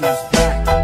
bounces back.